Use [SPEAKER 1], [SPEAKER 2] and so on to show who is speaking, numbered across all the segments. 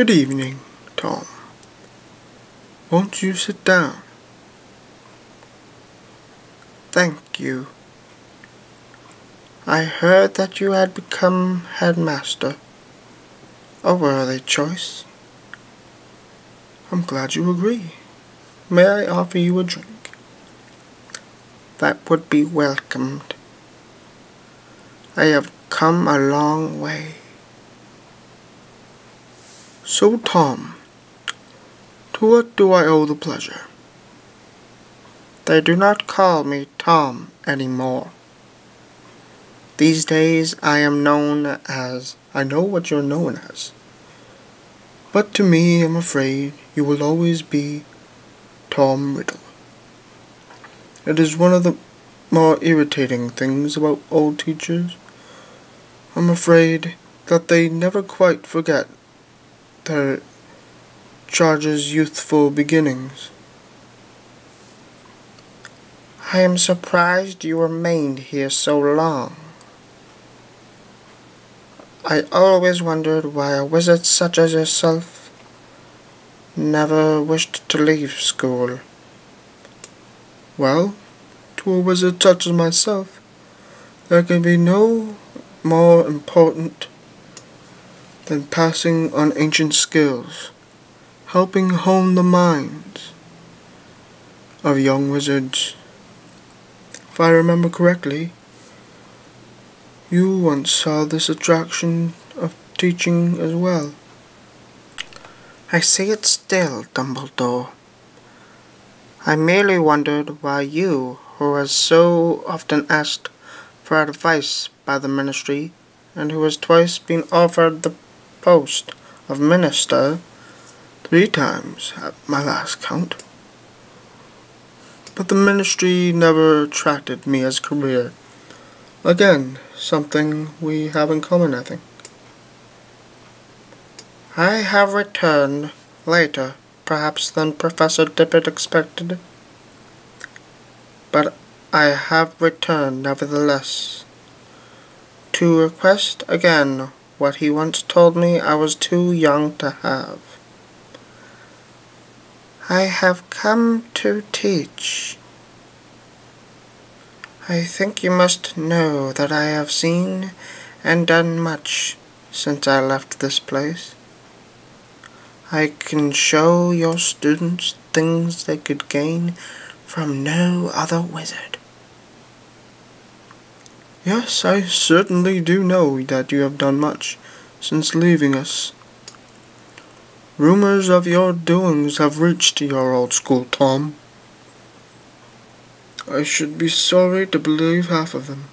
[SPEAKER 1] Good evening, Tom. Won't you sit down?
[SPEAKER 2] Thank you. I heard that you had become headmaster. A worthy choice.
[SPEAKER 1] I'm glad you agree. May I offer you a drink?
[SPEAKER 2] That would be welcomed. I have come a long way.
[SPEAKER 1] So, Tom, to what do I owe the pleasure?
[SPEAKER 2] They do not call me Tom any more. These days I am known as...
[SPEAKER 1] I know what you're known as. But to me, I'm afraid, you will always be Tom Riddle. It is one of the more irritating things about old teachers. I'm afraid that they never quite forget their charge's youthful beginnings.
[SPEAKER 2] I am surprised you remained here so long. I always wondered why a wizard such as yourself never wished to leave school.
[SPEAKER 1] Well, to a wizard such as myself, there can be no more important than passing on ancient skills, helping hone the minds of young wizards. If I remember correctly, you once saw this attraction of teaching as well.
[SPEAKER 2] I see it still, Dumbledore. I merely wondered why you, who was so often asked for advice by the ministry, and who has twice been offered the post of minister,
[SPEAKER 1] three times at my last count. But the ministry never attracted me as a career. Again, something we have in common, I think.
[SPEAKER 2] I have returned later, perhaps, than Professor Dippet expected. But I have returned nevertheless, to request again what he once told me I was too young to have. I have come to teach. I think you must know that I have seen and done much since I left this place. I can show your students things they could gain from no other wizard.
[SPEAKER 1] Yes, I certainly do know that you have done much since leaving us. Rumors of your doings have reached your old school, Tom. I should be sorry to believe half of them.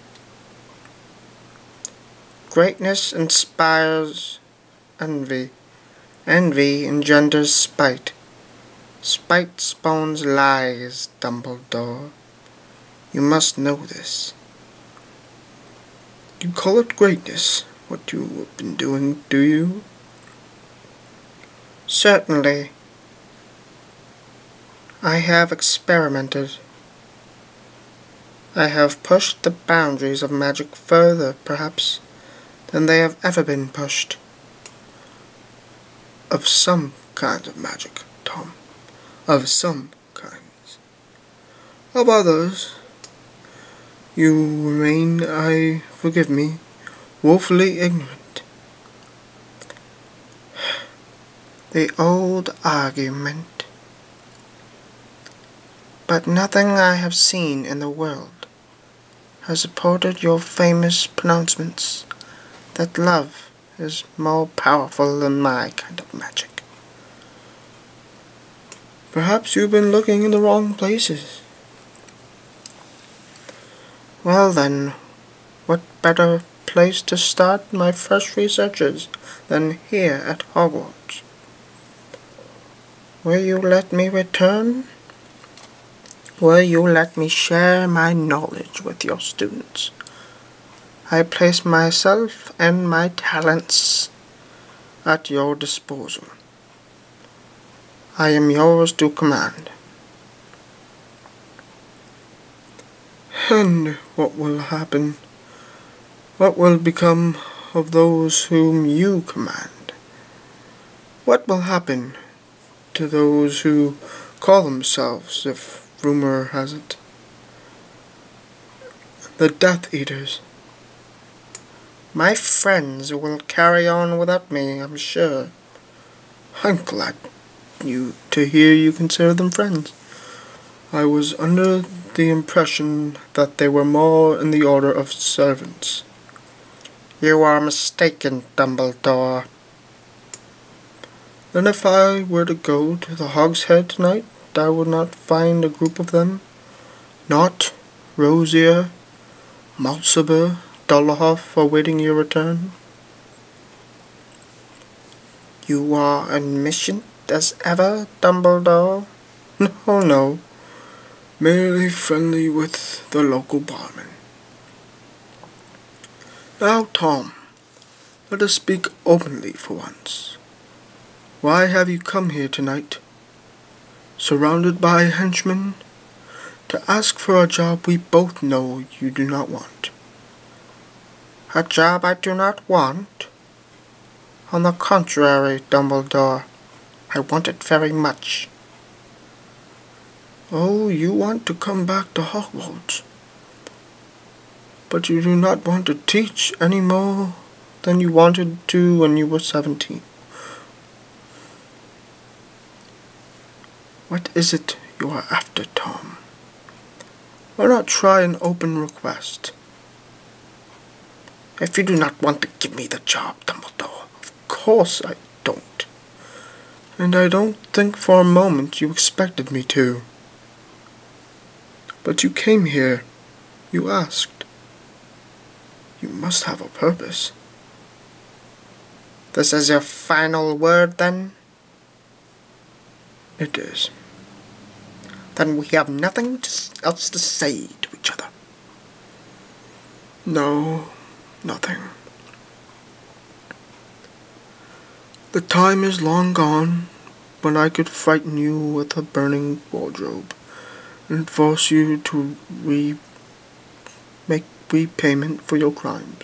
[SPEAKER 2] Greatness inspires envy. Envy engenders spite. Spite spawns lies, Dumbledore. You must know this.
[SPEAKER 1] You call it greatness, what you have been doing, do you?
[SPEAKER 2] Certainly. I have experimented. I have pushed the boundaries of magic further, perhaps, than they have ever been pushed.
[SPEAKER 1] Of some kinds of magic, Tom. Of some kinds. Of others, you remain, I forgive me, woefully ignorant.
[SPEAKER 2] The old argument. But nothing I have seen in the world has supported your famous pronouncements that love is more powerful than my kind of magic.
[SPEAKER 1] Perhaps you've been looking in the wrong places.
[SPEAKER 2] Well then, what better place to start my first researches than here at Hogwarts? Will you let me return? Will you let me share my knowledge with your students? I place myself and my talents at your disposal. I am yours to command.
[SPEAKER 1] And what will happen? What will become of those whom you command? What will happen to those who call themselves, if rumor has it, the Death Eaters?
[SPEAKER 2] My friends will carry on without me, I'm sure.
[SPEAKER 1] I'm glad you to hear you consider them friends. I was under the impression that they were more in the order of servants.
[SPEAKER 2] You are mistaken, Dumbledore.
[SPEAKER 1] Then if I were to go to the Hogshead tonight, I would not find a group of them. Not Rosier, Mulciber, Dolohov awaiting your return.
[SPEAKER 2] You are on mission as ever, Dumbledore?
[SPEAKER 1] Oh, no, no. Merely friendly with the local barman. Now, Tom, let us speak openly for once. Why have you come here tonight? Surrounded by henchmen? To ask for a job we both know you do not want.
[SPEAKER 2] A job I do not want? On the contrary, Dumbledore, I want it very much.
[SPEAKER 1] Oh, you want to come back to Hogwarts. But you do not want to teach any more than you wanted to when you were seventeen. What is it you are after, Tom? Why not try an open request?
[SPEAKER 2] If you do not want to give me the job, Dumbledore.
[SPEAKER 1] Of course I don't. And I don't think for a moment you expected me to. But you came here. You asked. You must have a purpose.
[SPEAKER 2] This is your final word, then?
[SPEAKER 1] It is.
[SPEAKER 2] Then we have nothing else to say to each other.
[SPEAKER 1] No, nothing. The time is long gone when I could frighten you with a burning wardrobe and force you to re make repayment for your crimes.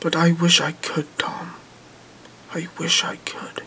[SPEAKER 1] But I wish I could, Tom. I wish I could.